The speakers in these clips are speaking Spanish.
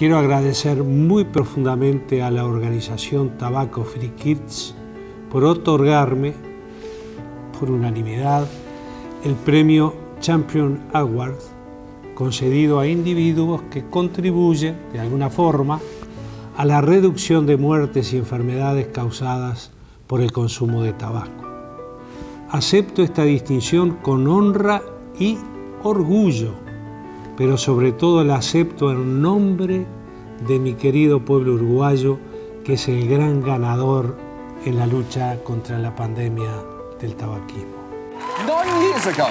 quiero agradecer muy profundamente a la organización Tabaco Free Kids por otorgarme, por unanimidad, el premio Champion Award concedido a individuos que contribuyen de alguna forma a la reducción de muertes y enfermedades causadas por el consumo de tabaco. Acepto esta distinción con honra y orgullo, pero sobre todo la acepto en nombre de mi querido pueblo uruguayo, que es el gran ganador en la lucha contra la pandemia del tabaquismo. Nine years ago,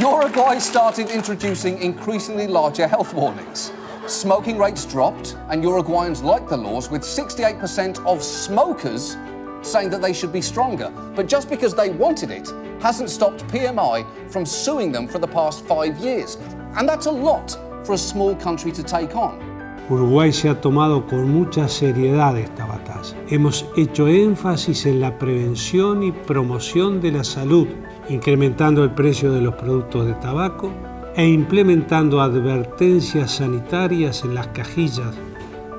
Uruguay started introducing increasingly larger health warnings. Smoking rates dropped, and Uruguayans liked the laws, with 68% of smokers saying that they should be stronger. But just because they wanted it hasn't stopped PMI from suing them for the past five years. And that's a lot for a small country to take on. Uruguay se ha tomado con mucha seriedad esta batalla. Hemos hecho énfasis en la prevención y promoción de la salud, incrementando el precio de los productos de tabaco e implementando advertencias sanitarias en las cajillas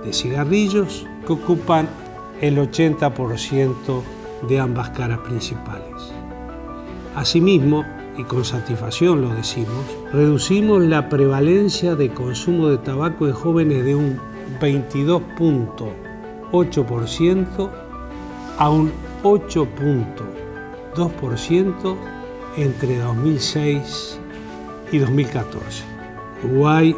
de cigarrillos que ocupan el 80% de ambas caras principales. Asimismo, y con satisfacción lo decimos, reducimos la prevalencia de consumo de tabaco en jóvenes de un 22.8% a un 8.2% entre 2006 y 2014. Uruguay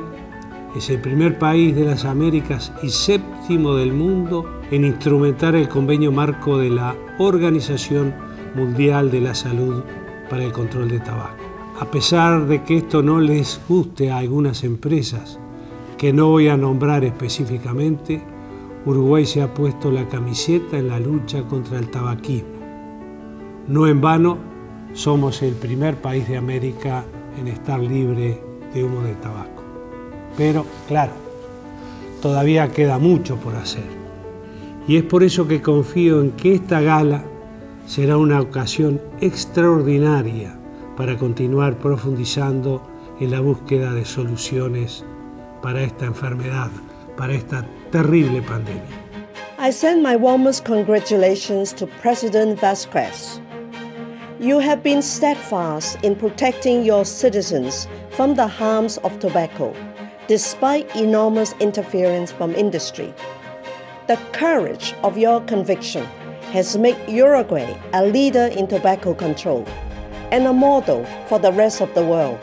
es el primer país de las Américas y séptimo del mundo en instrumentar el convenio marco de la Organización Mundial de la Salud para el control de tabaco. A pesar de que esto no les guste a algunas empresas, que no voy a nombrar específicamente, Uruguay se ha puesto la camiseta en la lucha contra el tabaquismo. No en vano, somos el primer país de América en estar libre de humo de tabaco. Pero, claro, todavía queda mucho por hacer. Y es por eso que confío en que esta gala será una ocasión extraordinaria para continuar profundizando en la búsqueda de soluciones para esta enfermedad, para esta terrible pandemia. I send my warmest congratulations to President Vasquez. You have been steadfast in protecting your citizens from the harms of tobacco, despite enormous interference from industry. The courage of your conviction has made Uruguay a leader in tobacco control and a model for the rest of the world.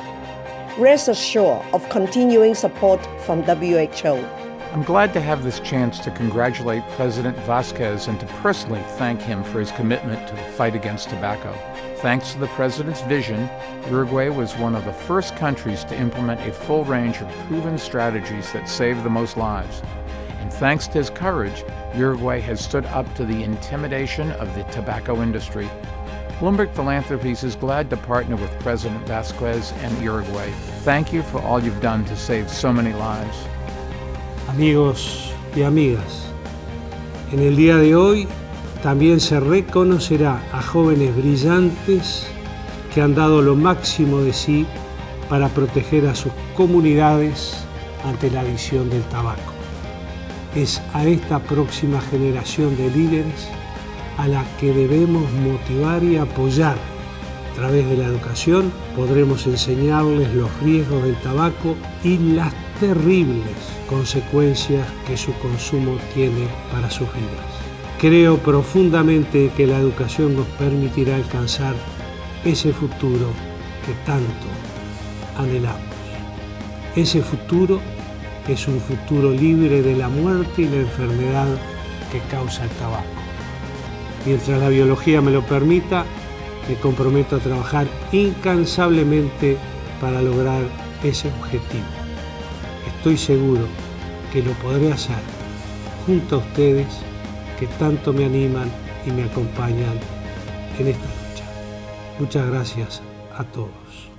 Rest assured of continuing support from WHO. I'm glad to have this chance to congratulate President Vasquez and to personally thank him for his commitment to the fight against tobacco. Thanks to the President's vision, Uruguay was one of the first countries to implement a full range of proven strategies that save the most lives. Thanks to his courage, Uruguay has stood up to the intimidation of the tobacco industry. Bloomberg Philanthropies is glad to partner with President Vasquez and Uruguay. Thank you for all you've done to save so many lives. Amigos y amigas, en el día de hoy también se reconocerá a jóvenes brillantes que han dado lo máximo de sí para proteger a sus comunidades ante la adicción del tabaco. Es a esta próxima generación de líderes a la que debemos motivar y apoyar. A través de la educación podremos enseñarles los riesgos del tabaco y las terribles consecuencias que su consumo tiene para sus vidas. Creo profundamente que la educación nos permitirá alcanzar ese futuro que tanto anhelamos. Ese futuro es un futuro libre de la muerte y la enfermedad que causa el tabaco. Mientras la biología me lo permita, me comprometo a trabajar incansablemente para lograr ese objetivo. Estoy seguro que lo podré hacer junto a ustedes que tanto me animan y me acompañan en esta lucha. Muchas gracias a todos.